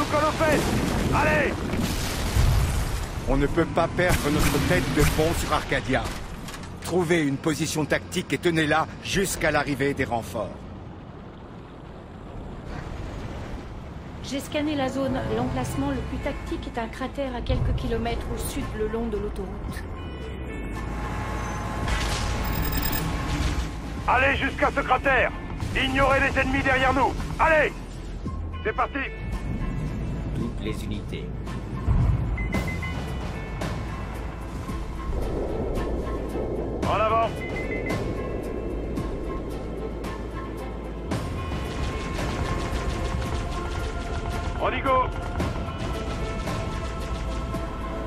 Nous aux fesses Allez On ne peut pas perdre notre tête de pont sur Arcadia. Trouvez une position tactique et tenez-la jusqu'à l'arrivée des renforts. J'ai scanné la zone. L'emplacement le plus tactique est un cratère à quelques kilomètres au sud le long de l'autoroute. Allez jusqu'à ce cratère Ignorez les ennemis derrière nous Allez C'est parti les unités. En avant. On y go.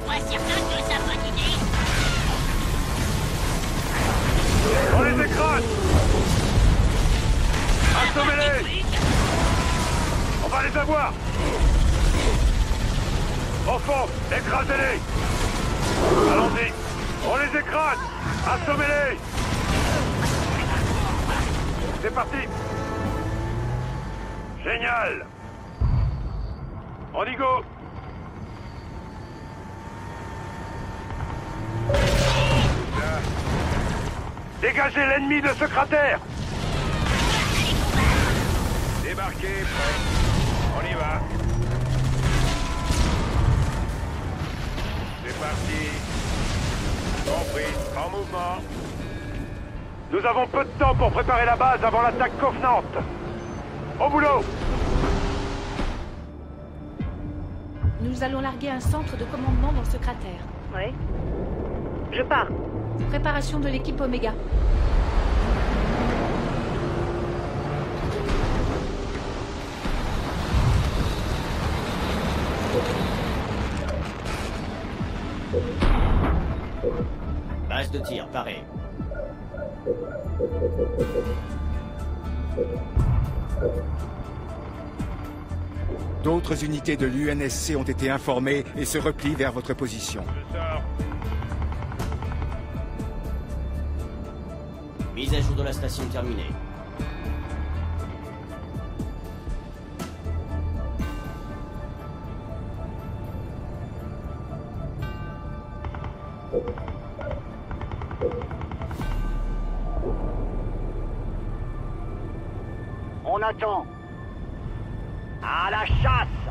Pas certain que ça va idée. On les écrase. Assommez-les. On va les avoir Écrasez-les. Allons-y. On les écrase. Assommez-les. C'est parti. Génial. On y go. Dégagez l'ennemi de ce cratère. Débarquez, prêt. On y va. Parti. Compris. En mouvement. Nous avons peu de temps pour préparer la base avant l'attaque Covenant. Au boulot Nous allons larguer un centre de commandement dans ce cratère. Oui. Je pars. Préparation de l'équipe Oméga. De tir, paré. D'autres unités de l'UNSC ont été informées et se replient vers votre position. Mise à jour de la station terminée. Attend. À la chasse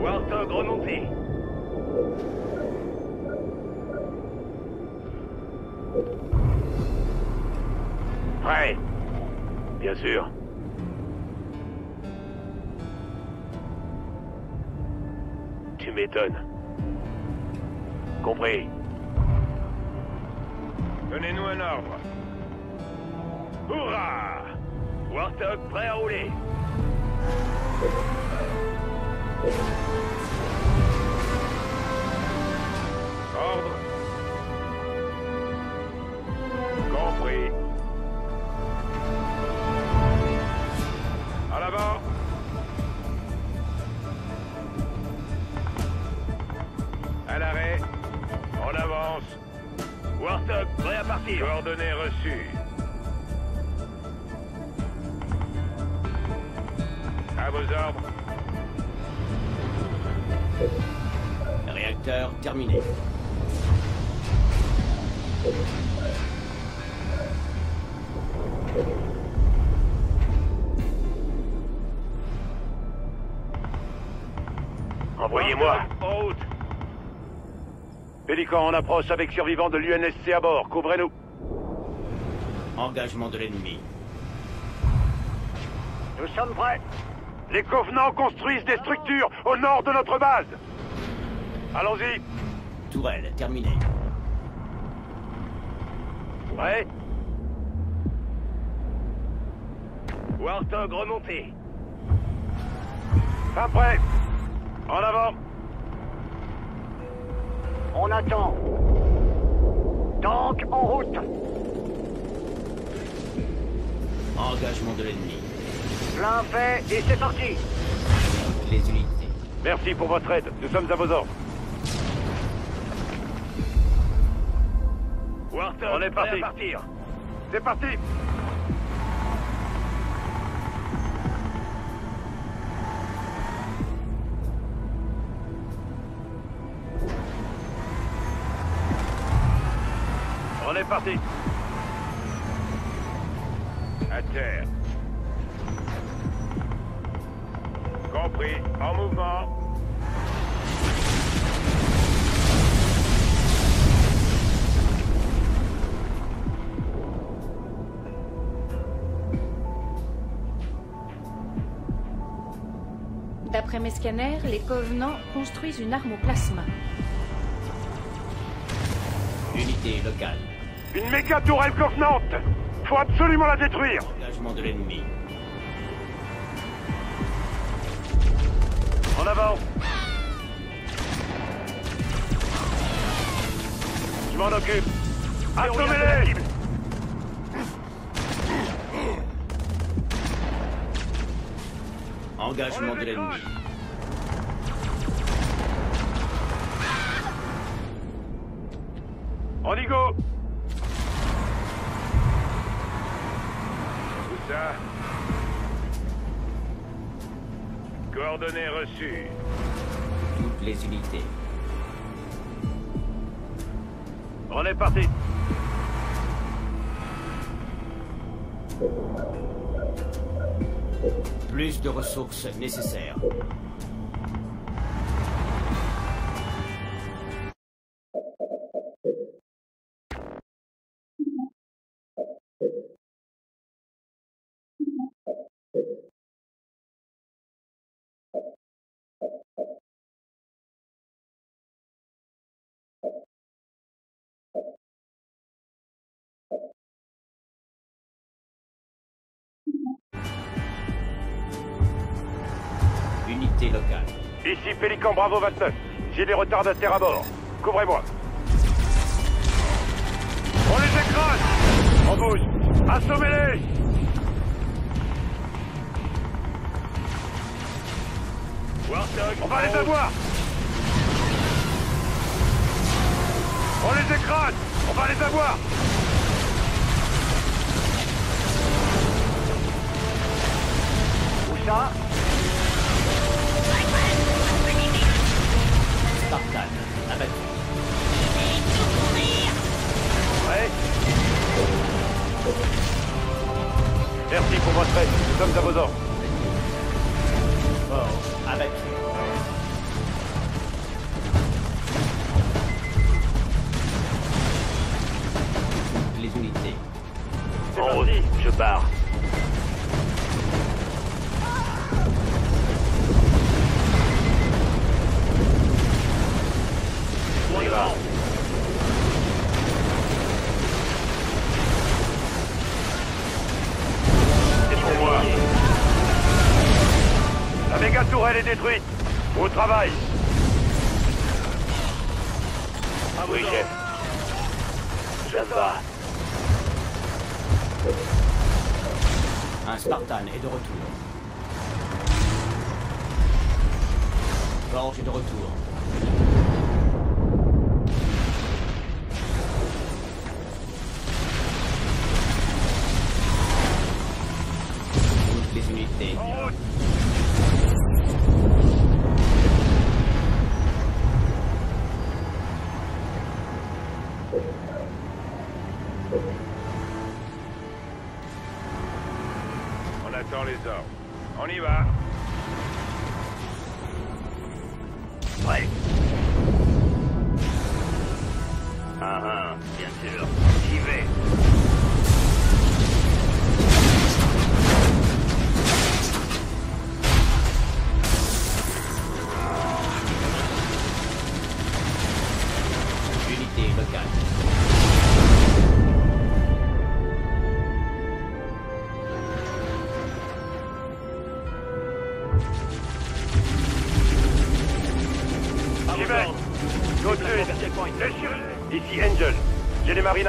Warthog remonté. Prêt Bien sûr. Tu m'étonnes. Compris. Donnez-nous un ordre. Hurrah Warthog prêt à rouler. Ordre. Compris. À l'avant. À l'arrêt. On avance. Warthog, prêt à partir. Coordonnées reçues. Pélican en approche avec survivants de l'UNSC à bord. Couvrez-nous. Engagement de l'ennemi. Nous sommes prêts. Les Covenants construisent des structures au nord de notre base. Allons-y. Tourelle terminée. Prêt Warthog remonté. Pas prêt. En avant. On attend. Tank en route. Engagement de l'ennemi. Plein fait et c'est parti. Les unités. Merci pour votre aide. Nous sommes à vos ordres. On est parti. C'est parti. Parti. À terre. Compris. En mouvement. D'après mes scanners, les Covenants construisent une arme au plasma. Unité locale. Une méga tourelle convenante Faut absolument la détruire. Engagement de l'ennemi. En avant. Je m'en occupe. Assommez-les. Engagement de l'ennemi. On Coordonnées reçues. Toutes les unités. On est parti Plus de ressources nécessaires. Unité locale. Ici Pélican Bravo 29. J'ai des retardataires à bord. Couvrez-moi. On les écrase On bouge Assommez-les On va les avoir On les écrase On va les avoir Spartan. Abattu. Ouais Merci pour votre aide. Nous sommes à vos ordres. Fort. Abattu. Oui, chef. Ça va. Un Spartan est de retour. Forge est de retour.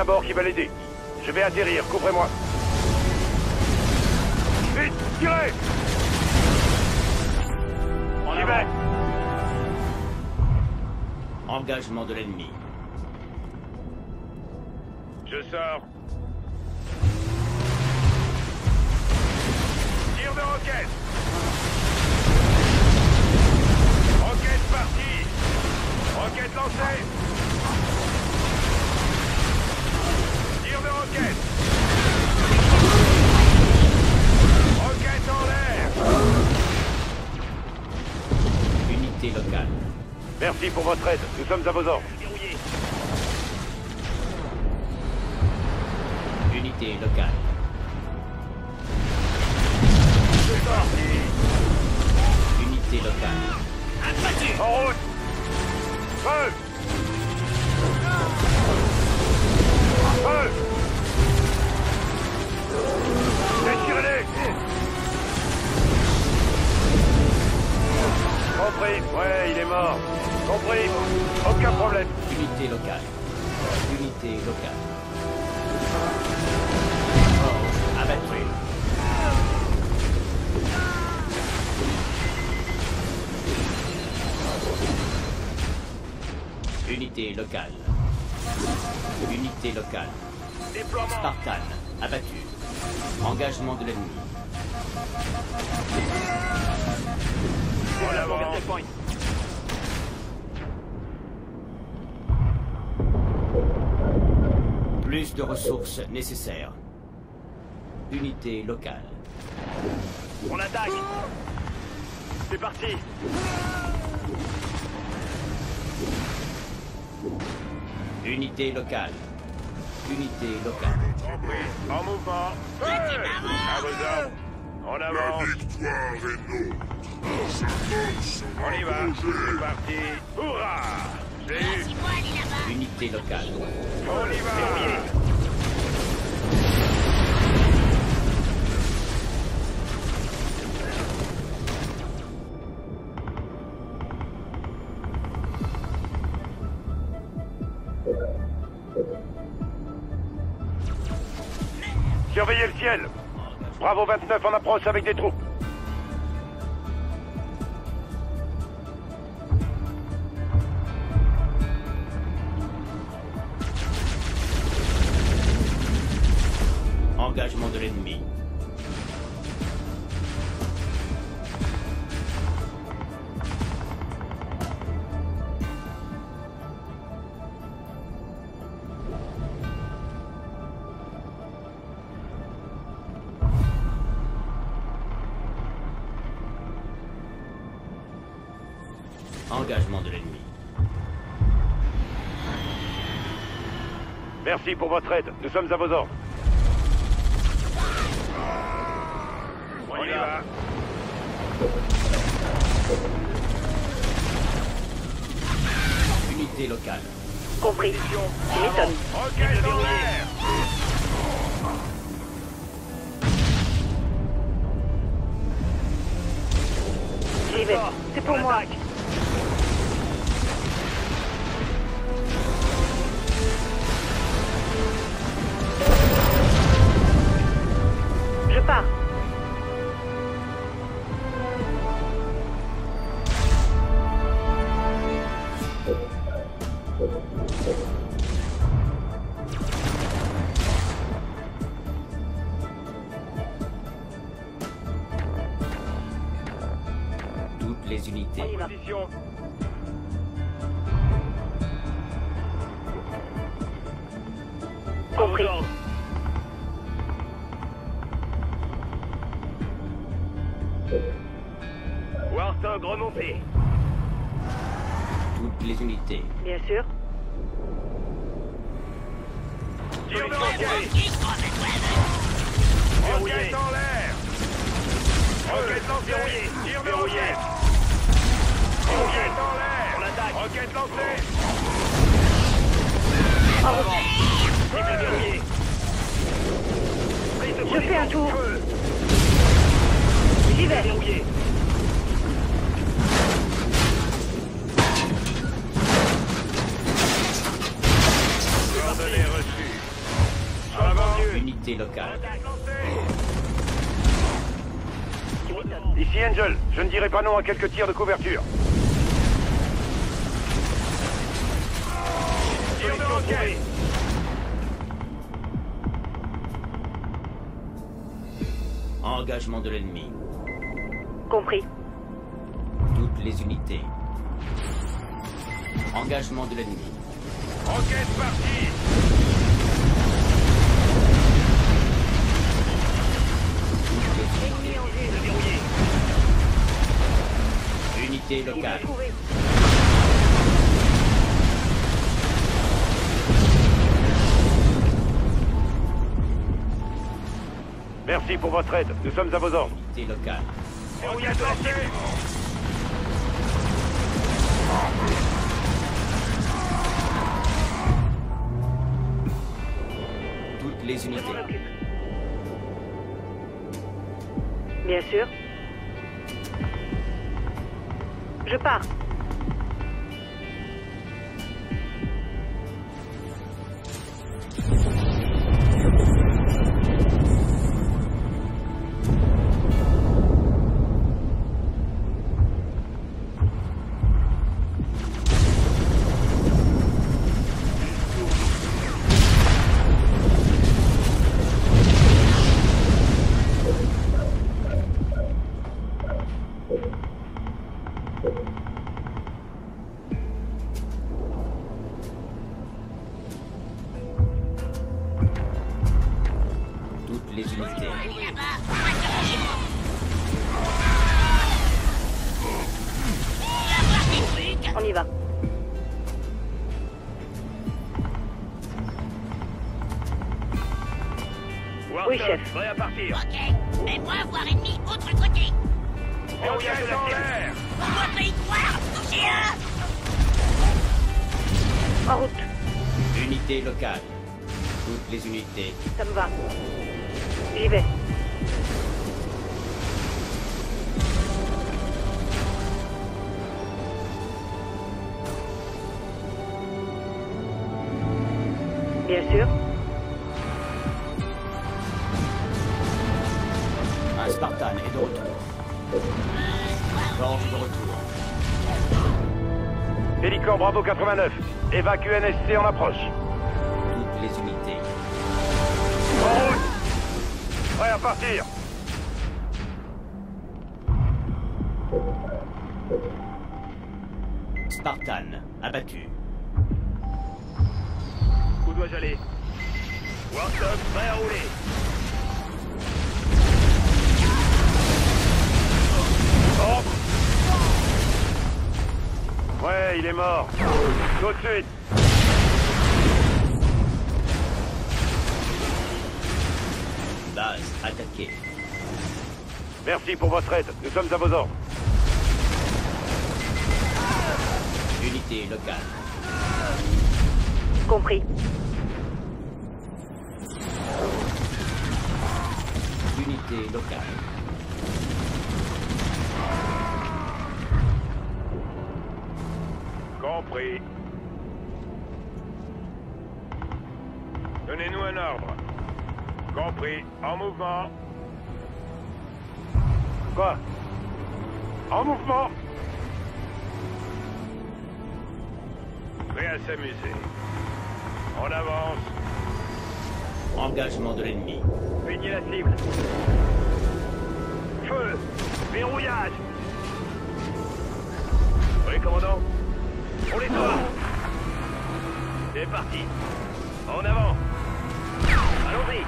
À qui veulent aider. Je vais atterrir. Couvrez-moi. Vite, tirez J'y vais. Engagement de l'ennemi. Merci pour votre aide. Nous sommes à vos ordres. Unité locale. Aucun problème. Unité locale. Unité locale. Forge abattu. Unité locale. Unité locale. Déploiement. Spartan abattu. Engagement de l'ennemi. En avant. Plus de ressources nécessaires. Unité locale. On attaque. C'est parti. Unité locale. Unité locale. Compris. En mouvement. À vos ordres. En avant. On y va. C'est parti. Hurrah Unité locale. On y va. Bravo 29 en approche avec des troupes. Engagement de l'ennemi. Merci pour votre aide. Nous sommes à vos ordres. On y va. Unité locale. Compris. M'étonnes. Roquette en l'air. J'y vais. C'est pour moi. Roquette en l'air. Roquette lancée. Tir de roquette. Roquette en l'air. On attaque. Roquette lancée. Je fais un tour. J'y vais. Coordonnées reçues. En avant. Unité locale. Ici Angel. Je ne dirai pas non à quelques tirs de couverture. Tir de roquette. Engagement de l'ennemi. Compris. Toutes les unités. Engagement de l'ennemi. Roquette partie. Merci pour votre aide. Nous sommes à vos ordres. Toutes les unités. Bien sûr. Je pars. Oui, chef. Prêt à partir. Ok. Et moi, voir ennemi, autre côté. Verrouillage de la cible. On doit pas y croire. Touchez-le. En route. Unité locale. Toutes les unités. Ça me va. J'y vais. Bien sûr. 89. Évacue NSC en approche. Toutes les unités. En route. Prêt à partir. Spartan abattu. Où dois-je aller? Warthog prêt à rouler. Ouais, il est mort. Tout de suite. Base attaquée. Merci pour votre aide. Nous sommes à vos ordres. Unité locale. Compris. Unité locale. Compris. Donnez-nous un ordre. Compris. En mouvement. Quoi? En mouvement Prêt à s'amuser. On avance. Engagement de l'ennemi. Peignez la cible. Feu Verrouillage Oui, commandant On les sort C'est parti En avant Allons-y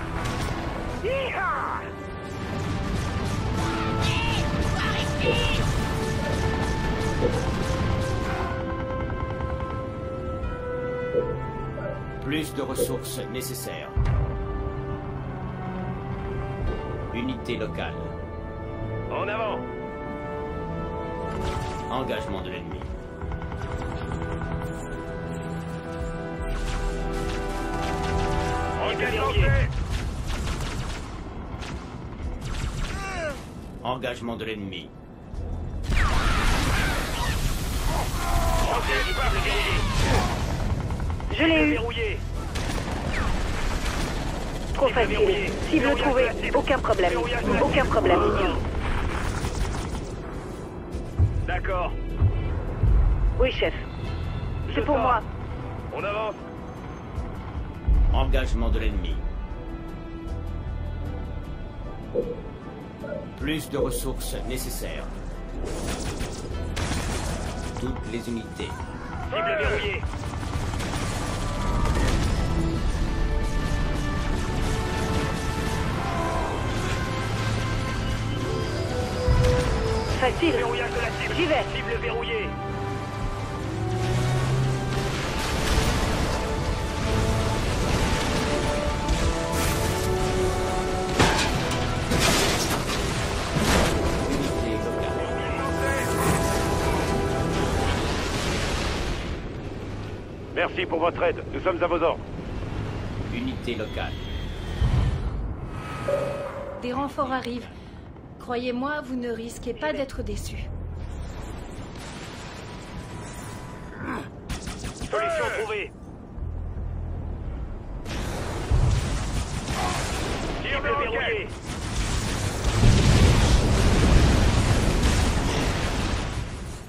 Plus de ressources nécessaires. Unité locale. En avant Engagement de l'ennemi. Engagement de l'ennemi. Je l'ai eu. Trop facile. Cible trouvée. Aucun problème. Aucun problème. D'accord. Oui, chef. C'est pour moi. On avance Engagement de l'ennemi. Plus de ressources nécessaires. Toutes les unités. Cible verrouillée Facile. Facile. Verrouillage de la cible. J'y vais. Cible verrouillée. Merci pour votre aide. Nous sommes à vos ordres. Unité locale. Des renforts arrivent. Croyez-moi, vous ne risquez pas d'être déçus. Solution trouvée. Tire.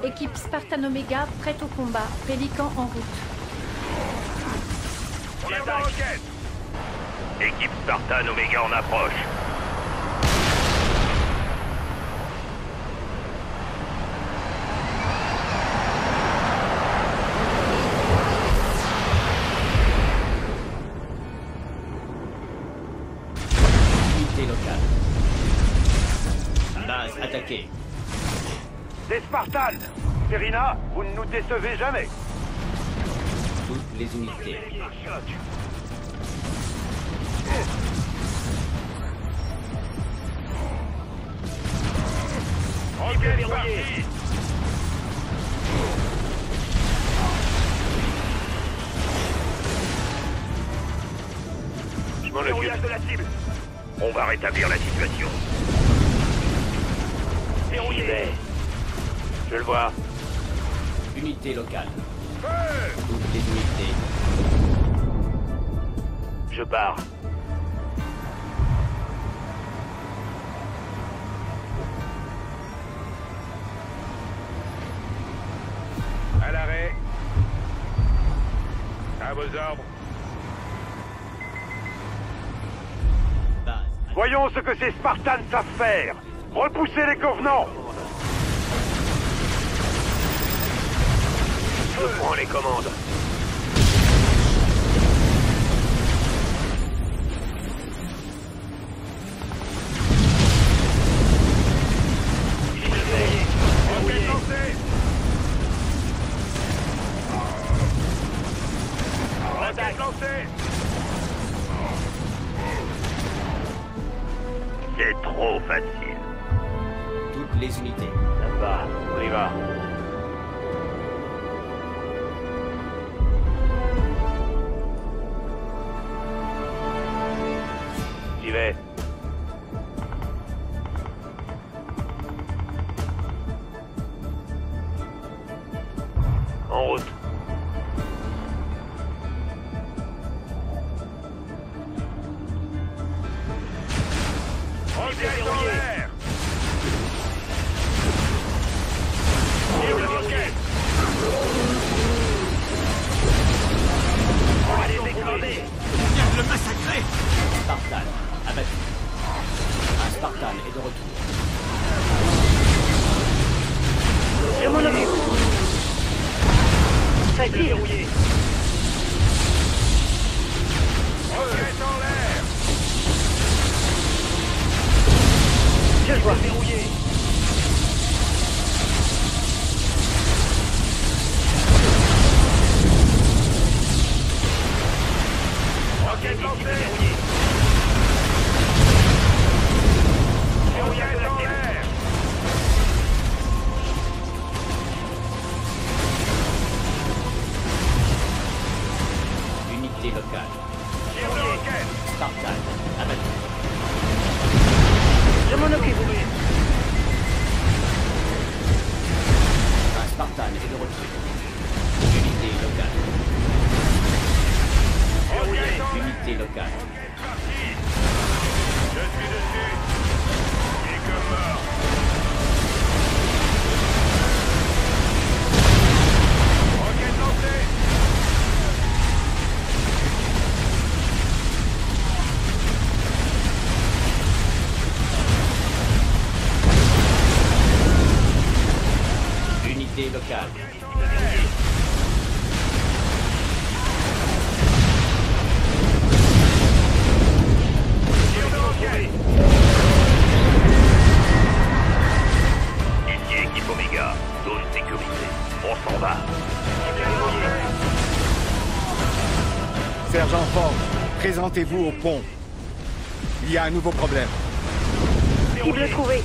Équipe Spartan Omega prête au combat. Pélican en route. On attaque. Équipe Spartan Omega en approche. Unité locale. Base attaquée. Des Spartans Serina, vous ne nous décevez jamais. Les unités. Je m'en Verrouillage occupe. de la cible. On va rétablir la situation. Verrouillé. Je le vois. Unité locale. Feu Toutes les unités. Je pars. À l'arrêt. À vos ordres. Voyons ce que ces Spartans savent faire. Repoussez les Covenants. Prends les commandes. calme. Équipe Omega, zone sécurisée. On s'en va. Sergent Ford, présentez-vous au pont. Il y a un nouveau problème. Cible trouvée.